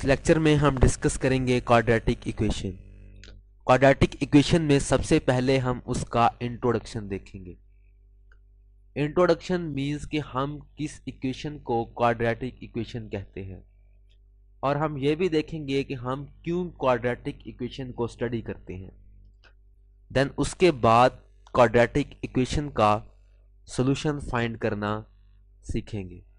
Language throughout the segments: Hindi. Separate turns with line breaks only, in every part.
इस लेक्चर में हम डिस्कस करेंगे क्वाड्रेटिक इक्वेशन क्वाड्रेटिक इक्वेशन में सबसे पहले हम उसका इंट्रोडक्शन देखेंगे. इंट्रोडक्शन मीन्स कि हम किस इक्वेशन को क्वाड्रेटिक इक्वेशन कहते हैं. और हम ये भी देखेंगे कि हम क्यों क्वाड्रेटिक इक्वेशन को स्टडी करते हैं. देन उसके बाद क्वाड्रेटिक इक्वेशन का सॉल्यूशन फाइंड करना सीखेंगे.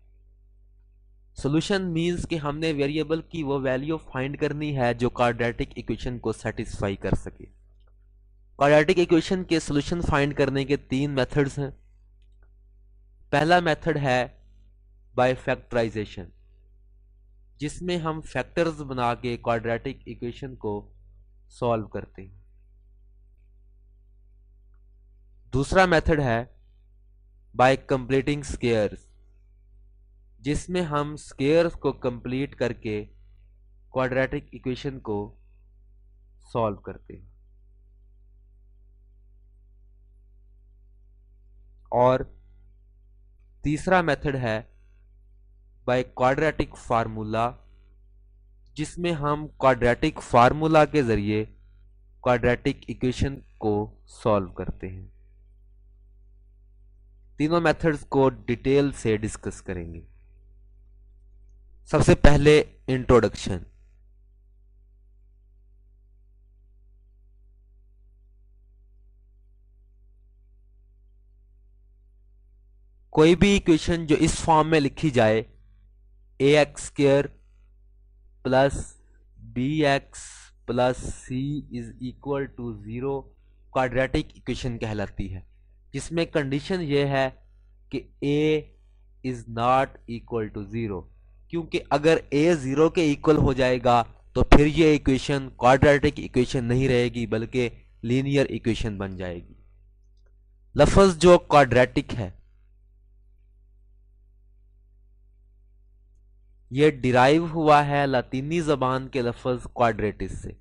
सोल्यूशन मीन्स कि हमने वेरिएबल की वो वैल्यू फाइंड करनी है जो कार्डेटिक इक्वेशन को सेटिस्फाई कर सके। क्वाड्रेटिक इक्वेशन के सोल्यूशन फाइंड करने के तीन मेथड्स हैं। पहला मेथड है बाय फैक्टराइजेशन जिसमें हम फैक्टर्स बना के क्वाड्रेटिक इक्वेशन को सॉल्व करते हैं। दूसरा मेथड है बाय कंप्लीटिंग स्केयर्स जिसमें हम स्केयर्स को कंप्लीट करके क्वाड्रेटिक इक्वेशन को सॉल्व करते हैं। और तीसरा मेथड है बाय क्वाड्रेटिक फार्मूला जिसमें हम क्वाड्रेटिक फार्मूला के ज़रिए क्वाड्रेटिक इक्वेशन को सॉल्व करते हैं। तीनों मेथड्स को डिटेल से डिस्कस करेंगे। सबसे पहले इंट्रोडक्शन कोई भी इक्वेशन जो इस फॉर्म में लिखी जाए A X square plus B X plus C is equal to zero quadratic equation कहलाती है। जिसमें कंडीशन ये है कि A is not equal to zero क्योंकि अगर ए ज़ीरो के इक्वल हो जाएगा तो फिर ये इक्वेशन क्वाड्रेटिक इक्वेशन नहीं रहेगी, बल्कि लीनियर इक्वेशन बन जाएगी। लफज जो क्वाड्रेटिक है, ये डिराइव हुआ है लातीनी जबान के लफज क्वाड्रेटिस से।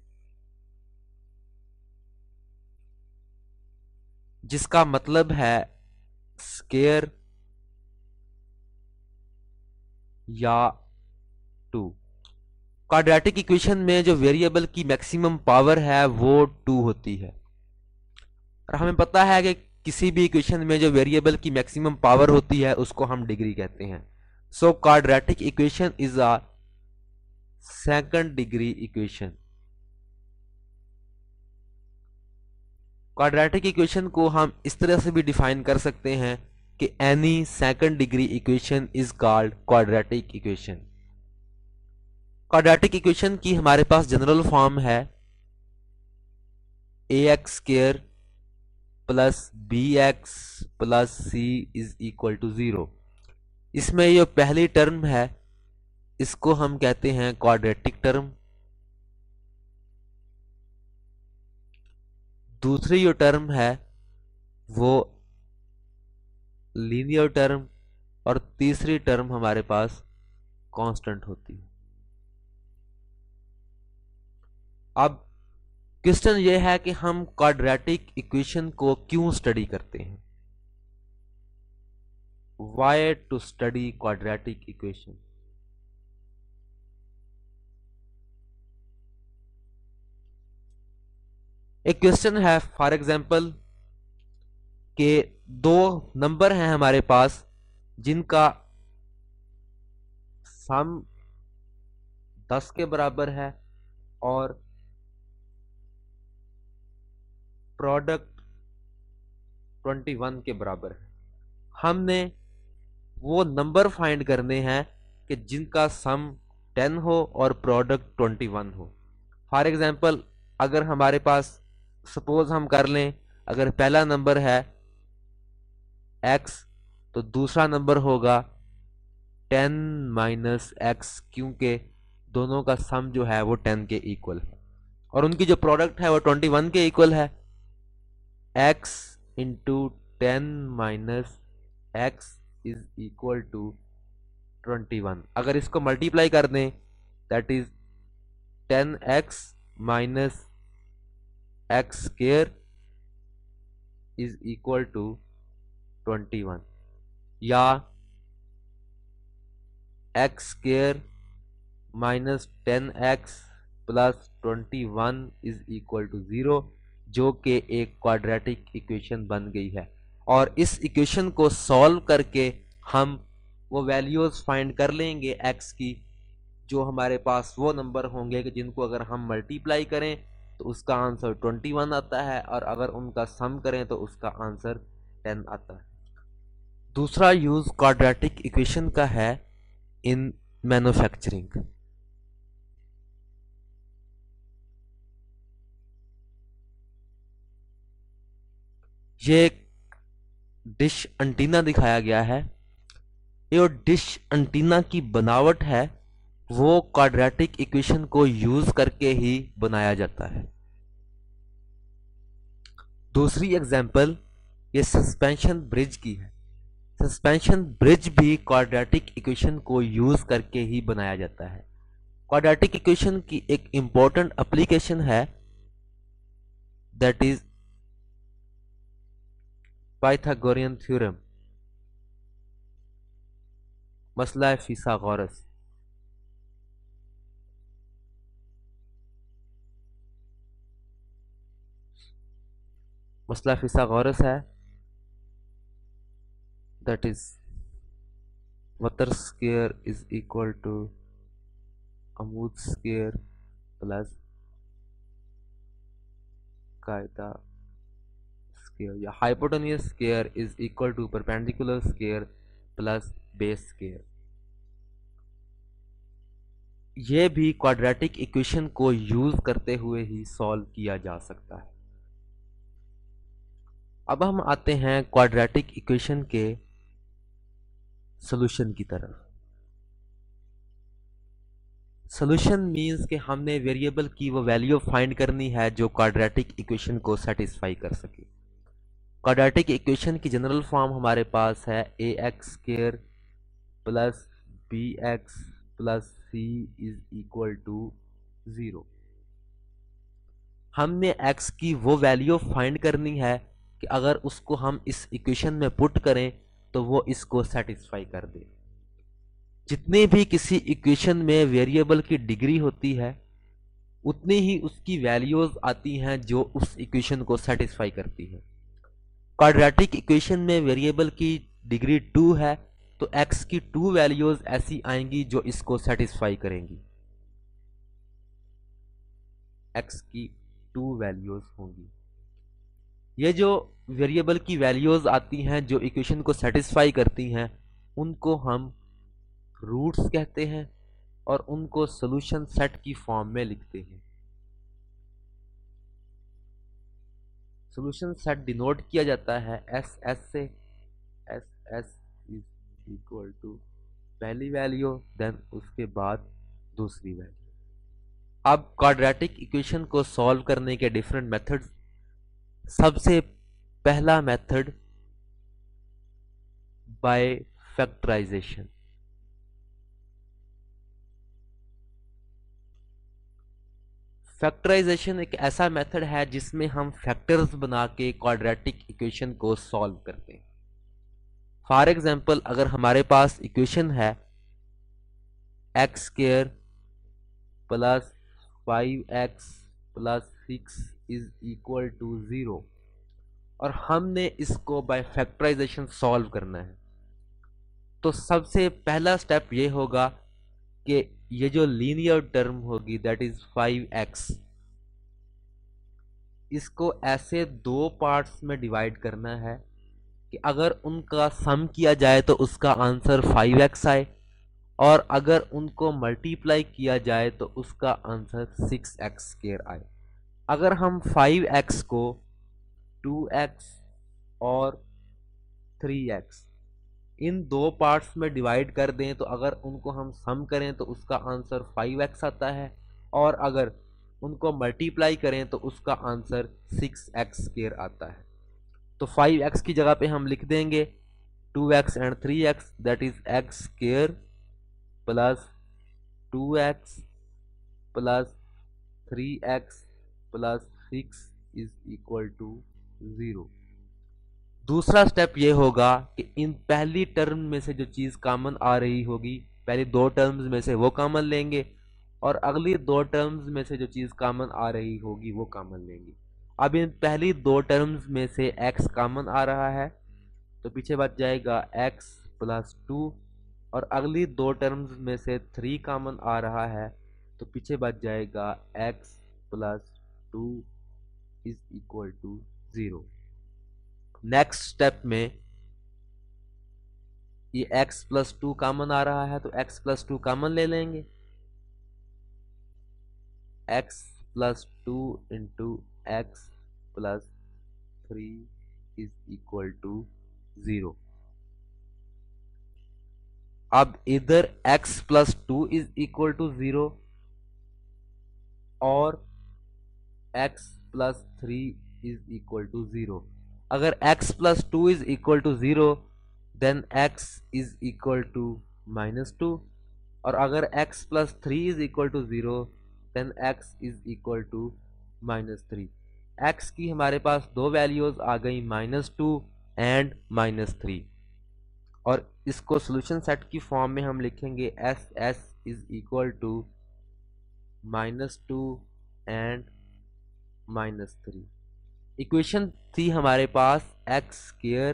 जिसका मतलब है स्केयर या टू क्वाड्रेटिक इक्वेशन में जो वेरिएबल की मैक्सिमम पावर है, वो टू होती है। और हमें पता है कि किसी भी इक्वेशन में जो वेरिएबल की मैक्सिमम पावर होती है, उसको हम डिग्री कहते हैं। So quadratic equation is a second degree equation quadratic equation को हम इस तरह से भी डिफाइन कर सकते हैं कि any second degree equation is called quadratic equation quadratic equation की हमारे पास जनरल फॉर्म है। A X square plus B X plus C is equal to zero इसमें जो पहली टर्म है। इसको हम कहते हैं क्वाड्रेटिक टर्म दूसरी जो टर्म है, वो लीनियर टर्म और तीसरी टर्म हमारे पास कांस्टेंट होती है। अब क्वेश्चन यह है कि हम क्वाड्रेटिक इक्वेशन को क्यों स्टडी करते हैं? Why to study quadratic equation एक क्वेश्चन है फॉर एग्जांपल के दो नंबर हैं हमारे पास, जिनका सम दस के बराबर है और प्रोडक्ट ट्वेंटी वन के बराबर है। हमने वो नंबर फाइंड करने हैं कि जिनका सम टेन हो और प्रोडक्ट ट्वेंटी वन हो। फॉर एग्जांपल अगर हमारे पास सपोज़ हम कर लें, अगर पहला नंबर है एक्स तो दूसरा नंबर होगा टेन माइनस एक्स क्योंकि दोनों का सम जो है वो टेन के इक्वल है। और उनकी जो प्रोडक्ट है वो ट्वेंटी वन के इक्वल है। X into ten minus X is equal to twenty one अगर इसको मल्टीप्लाई कर दें that is ten X minus X square is equal to twenty one. या X square minus ten X plus twenty one is equal to zero जो कि एक क्वाड्रेटिक इक्वेशन बन गई है। और इस इक्वेशन को सॉल्व करके हम वो वैल्यूज़ फाइंड कर लेंगे एक्स की, जो हमारे पास वो नंबर होंगे कि जिनको अगर हम मल्टीप्लाई करें तो उसका आंसर ट्वेंटी वन आता है, और अगर उनका सम करें तो उसका आंसर टेन आता है। दूसरा यूज़ क्वाड्रेटिक इक्वेशन का है इन मैन्युफैक्चरिंग ये एक डिश अंटीना दिखाया गया है। ये डिश अंटीना की बनावट है, वो क्वाड्रेटिक इक्वेशन को यूज़ करके ही बनाया जाता है। दूसरी एग्जांपल ये सस्पेंशन ब्रिज की है। सस्पेंशन ब्रिज भी क्वाड्रेटिक इक्वेशन को यूज़ करके ही बनाया जाता है। क्वाड्रेटिक इक्वेशन की एक इंपॉर्टेंट एप्लीकेशन है दैट इज़ पाइथागोरियन थ्योरम मसला फिसागोरस मसला फिसागोरस है। दैट इज़ वतर स्केयर इज़ इक्वल टू अमूद स्केयर प्लस कायदा स्केयर या hypotenuse square is equal to perpendicular square plus base square ये भी क्वाड्रेटिक इक्वेशन को यूज़ करते हुए ही सॉल्व किया जा सकता है। अब हम आते हैं क्वाड्रेटिक इक्वेशन के सोल्यूशन की तरफ़। सोल्यूशन मीन्स कि हमने वेरिएबल की वो वैल्यू फाइंड करनी है जो क्वाड्रेटिक इक्वेशन को सेटिस्फाई कर सके। क्वाड्रेटिक इक्वेशन की जनरल फॉर्म हमारे पास है a x square plus b x plus c is equal to zero हमने x की वो वैल्यू फाइंड करनी है कि अगर उसको हम इस इक्वेशन में पुट करें तो वो इसको सेटिस्फाई कर दे। जितने भी किसी इक्वेशन में वेरिएबल की डिग्री होती है, उतनी ही उसकी वैल्यूज़ आती हैं जो उस इक्वेशन को सेटिस्फाई करती है। क्वाड्रेटिक इक्वेशन में वेरिएबल की डिग्री टू है तो एक्स की टू वैल्यूज़ ऐसी आएँगी जो इसको सेटिस्फाई करेंगी। एक्स की टू वैल्यूज़ होंगी। ये जो वेरिएबल की वैल्यूज़ आती हैं, जो इक्वेशन को सेटिस्फाई करती हैं, उनको हम रूट्स कहते हैं और उनको सोल्यूशन सेट की फॉर्म में लिखते हैं। सोल्यूशन सेट डिनोट किया जाता है एस एस से S S is equal to पहली वैल्यू देन उसके बाद दूसरी वैल्यू अब क्वाड्रेटिक इक्वेशन को सॉल्व करने के डिफरेंट मेथड्स सबसे पहला मेथड बाय फैक्टराइजेशन। फैक्टराइजेशन एक ऐसा मेथड है जिसमें हम फैक्टर्स बना के क्वाड्रेटिक इक्वेशन को सॉल्व करते हैं। फॉर एग्जांपल अगर हमारे पास इक्वेशन है x square plus five x plus six is equal to zero और हमने इसको बाय फैक्टराइजेशन सॉल्व करना है। तो सबसे पहला स्टेप ये होगा कि ये जो लीनियर टर्म होगी दैट इज़ फाइव एक्स इसको ऐसे दो पार्ट्स में डिवाइड करना है कि अगर उनका सम किया जाए तो उसका आंसर फाइव एक्स आए, और अगर उनको मल्टीप्लाई किया जाए तो उसका आंसर सिक्स एक्स स्केयर आए। अगर हम फाइव एक्स को टू एक्स और थ्री एक्स इन दो पार्ट्स में डिवाइड कर दें तो अगर उनको हम सम करें तो उसका आंसर फाइव एक्स आता है। और अगर उनको मल्टीप्लाई करें तो उसका आंसर सिक्स एक्स स्केयर आता है। तो फाइव एक्स की जगह पे हम लिख देंगे two x and three x that is x square plus two x plus three x plus six is equal to zero दूसरा स्टेप ये होगा कि इन पहली टर्म में से जो चीज़ कॉमन आ रही होगी, पहली दो टर्म्स में से वो कॉमन लेंगे और अगली दो टर्म्स में से जो चीज़ कॉमन आ रही होगी, वो कॉमन लेंगे। अब इन पहली दो टर्म्स में से x कॉमन आ रहा है तो पीछे बच जाएगा x प्लस टू और अगली दो टर्म्स में से थ्री कॉमन आ रहा है तो पीछे बच जाएगा x plus two is equal to zero. Next step में ये x प्लस टू कॉमन आ रहा है तो x प्लस टू कॉमन ले लेंगे। x plus two into x plus three is equal to zero अब इधर x plus two is equal to zero और x plus three is equal to zero अगर x plus two is equal to zero then x is equal to minus two और अगर x plus three is equal to zero then x is equal to minus three x की हमारे पास दो वैल्यूज़ आ गई minus two and minus three और इसको सोल्यूशन सेट की फॉर्म में हम लिखेंगे S S is equal to minus two and minus three. Equation थी हमारे पास x square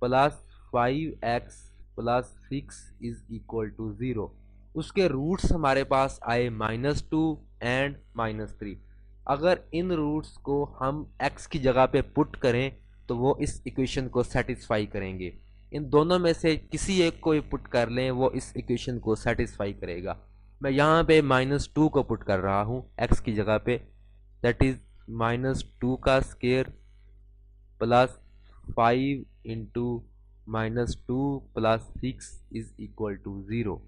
plus five x plus six is equal to zero. उसके रूट्स हमारे पास आए minus two and minus three. अगर इन रूट्स को हम एक्स की जगह पे पुट करें तो वो इस इक्वेशन को सेटिस्फाई करेंगे। इन दोनों में से किसी एक को पुट कर लें, वो इस इक्वेशन को सेटिस्फाई करेगा। मैं यहाँ पे माइनस टू को पुट कर रहा हूँ, एक्स की जगह पे। दैट इज़ माइनस टू का square plus five into minus two plus six is equal to zero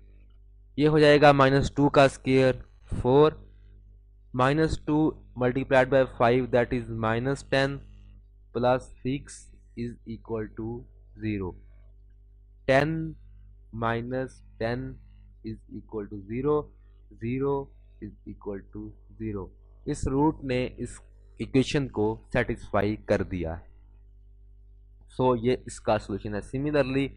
ये हो जाएगा माइनस टू का square four minus two multiplied by five that is minus ten plus six is equal to zero ten minus ten is equal to zero zero is equal to zero इस रूट ने इस इक्वेशन को सेटिस्फाई कर दिया है। सो so, ये इसका सोल्यूशन है। सिमिलरली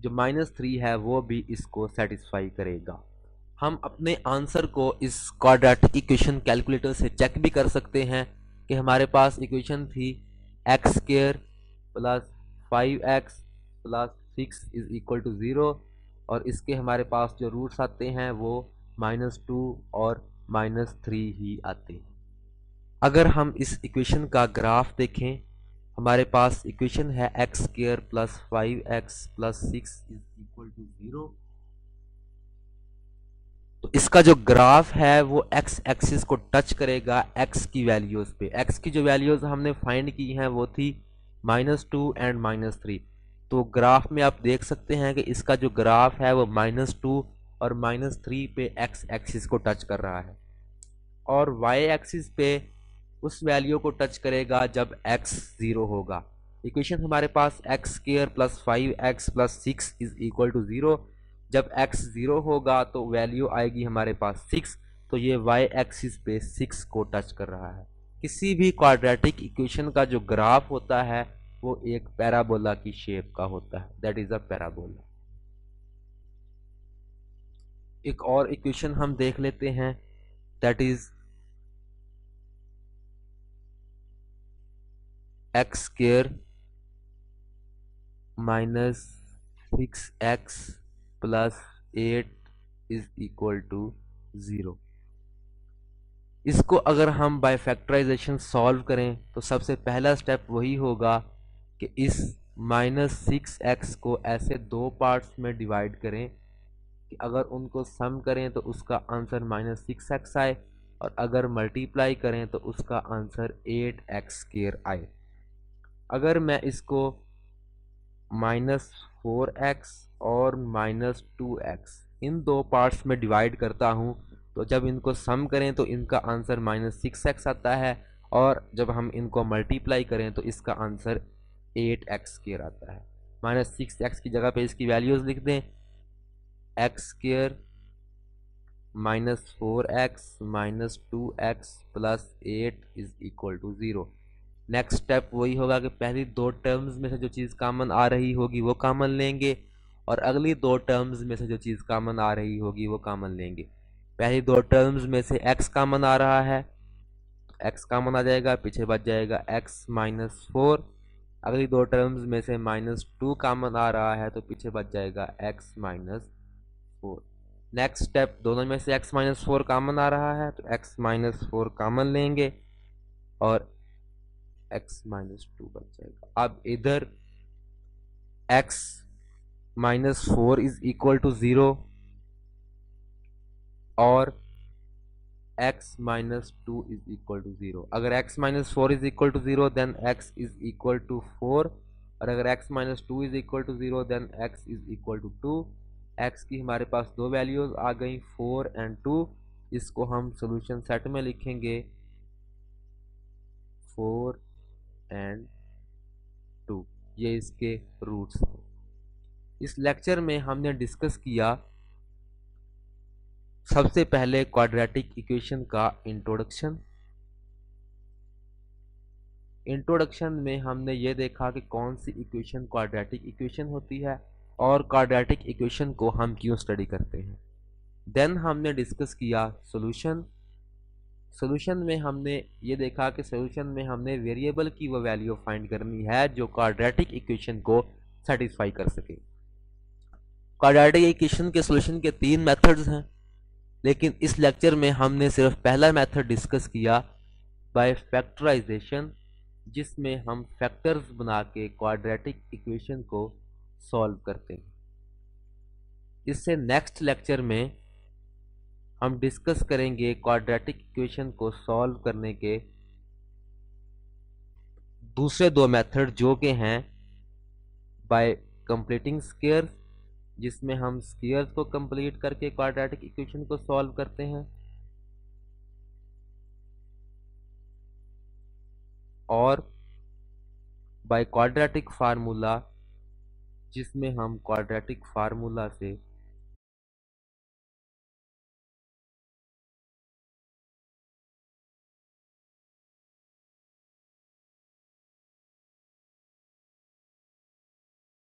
जो माइनस थ्री है वो भी इसको सेटिस्फाई करेगा। हम अपने आंसर को इस क्वाड्रेटिक इक्वेशन कैलकुलेटर से चेक भी कर सकते हैं कि हमारे पास इक्वेशन थी x square plus five x plus six is equal to zero और इसके हमारे पास जो रूट्स आते हैं वो माइनस टू और माइनस थ्री ही आते हैं। अगर हम इस इक्वेशन का ग्राफ देखें, हमारे पास इक्वेशन है x square plus five x plus six is equal to zero तो इसका जो ग्राफ है, वो एक्स एक्सिस को टच करेगा एक्स की वैल्यूज़ पे। एक्स की जो वैल्यूज़ हमने फाइंड की हैं, वो थी minus two and minus three तो ग्राफ में आप देख सकते हैं कि इसका जो ग्राफ है, वो माइनस टू और माइनस थ्री पे एक्स एक्सिस को टच कर रहा है। और वाई एक्सिस पे उस वैल्यू को टच करेगा जब एक्स ज़ीरो होगा। इक्वेशन हमारे पास x square plus five x plus six is equal to zero जब एक्स ज़ीरो होगा तो वैल्यू आएगी हमारे पास सिक्स तो ये वाई एक्सिस पे सिक्स को टच कर रहा है। किसी भी क्वाड्रेटिक इक्वेशन का जो ग्राफ होता है, वो एक पैराबोला की शेप का होता है। दैट इज़ अ पैराबोला एक और इक्वेशन हम देख लेते हैं that is x square minus six x plus eight is equal to zero इसको अगर हम बाय फैक्टराइजेशन सॉल्व करें तो सबसे पहला स्टेप वही होगा कि इस माइनस सिक्स एक्स को ऐसे दो पार्ट्स में डिवाइड करें कि अगर उनको सम करें तो उसका आंसर माइनस सिक्स एक्स आए और अगर मल्टीप्लाई करें तो उसका आंसर एट एक्स स्केयर आए। अगर मैं इसको माइनस फोर एक्स और माइनस टू एक्स इन दो पार्ट्स में डिवाइड करता हूँ तो जब इनको सम करें तो इनका आंसर माइनस सिक्स एक्स आता है और जब हम इनको मल्टीप्लाई करें तो इसका आंसर एट एक्स स्केयर आता है। माइनस सिक्स एक्स की जगह पे इसकी वैल्यूज़ लिख दें। X square minus four x minus two x plus eight is equal to zero next step वही होगा कि पहली दो टर्म्स में से जो चीज़ कामन आ रही होगी वो कामन लेंगे और अगली दो टर्म्स में से जो चीज़ कामन आ रही होगी वो कामन लेंगे। पहली दो टर्म्स में से x कामन आ रहा है, x कामन आ जाएगा, पीछे बच जाएगा x माइनस फोर अगली दो टर्म्स में से माइनस टू कामन आ रहा है तो पीछे बच जाएगा x minus four next step दोनों में से x माइनस फोर कामन आ रहा है तो x माइनस फोर कामन लेंगे और x माइनस टू बच जाएगा। अब इधर x minus four is equal to zero और x minus two is equal to zero अगर x minus four is equal to zero then x is equal to four और अगर x minus two is equal to zero then x is equal to two x की हमारे पास दो वैल्यूज़ आ गई फोर एंड टू इसको हम सोल्यूशन सेट में लिखेंगे। फोर एंड टू ये इसके रूट्स हैं। इस लेक्चर में हमने डिस्कस किया सबसे पहले क्वाड्रेटिक इक्वेशन का इंट्रोडक्शन इंट्रोडक्शन में हमने ये देखा कि कौन सी इक्वेशन क्वाड्रेटिक इक्वेशन होती है। और क्वाड्रेटिक इक्वेशन को हम क्यों स्टडी करते हैं? देन हमने डिस्कस किया सॉल्यूशन सॉल्यूशन में हमने ये देखा कि सॉल्यूशन में हमने वेरिएबल की वो वैल्यू फाइंड करनी है जो क्वाड्रेटिक इक्वेशन को सेटिस्फाई कर सके। क्वाड्रेटिक इक्वेशन के सॉल्यूशन के तीन मेथड्स हैं, लेकिन इस लेक्चर में हमने सिर्फ़ पहला मेथड डिस्कस किया बाय फैक्टराइजेशन जिसमें हम फैक्टर्स बना के क्वाड्रेटिक इक्वेशन को सॉल्व करते हैं। इससे नेक्स्ट लेक्चर में हम डिस्कस करेंगे क्वाड्रेटिक इक्वेशन को सॉल्व करने के दूसरे दो मेथड जो के हैं बाय कंप्लीटिंग स्केयर्स जिसमें हम स्केयर्स को कंप्लीट करके क्वाड्रेटिक इक्वेशन को सॉल्व करते हैं। और बाय क्वाड्रेटिक फार्मूला जिसमें हम क्वाड्रेटिक फार्मूला से